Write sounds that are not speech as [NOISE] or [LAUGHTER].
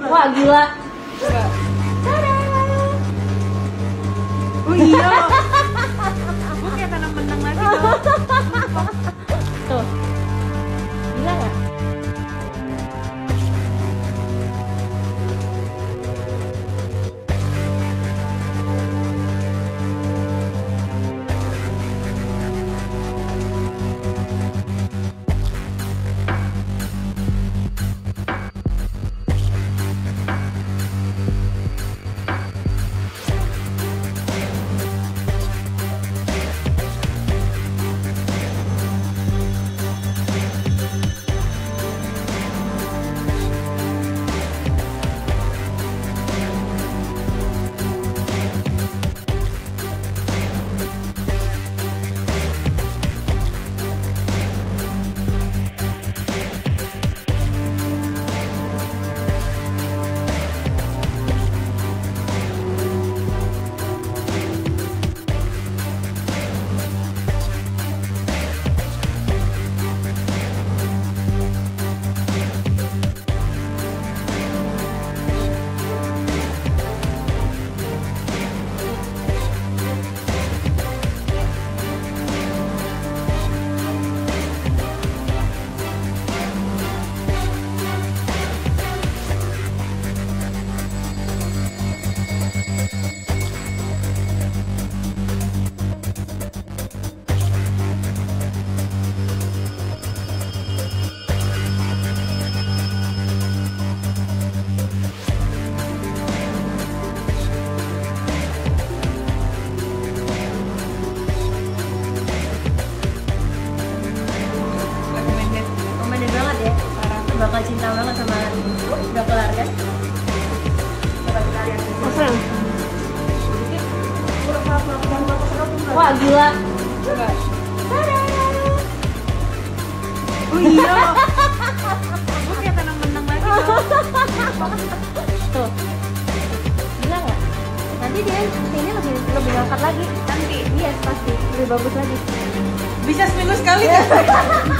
Wah gila. Tada. Oh iya. Bakal cinta banget sama udah kelar kan? Lihat. Kosong. Wah gila. Oh iya. Gue kayak tanam menang lagi. Tuh. Gila nggak? Nanti dia ini lebih lebih ngangkat lagi. Nanti Iya pasti lebih bagus lagi. bisa seminggu sekali kan? [LAUGHS]